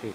可以。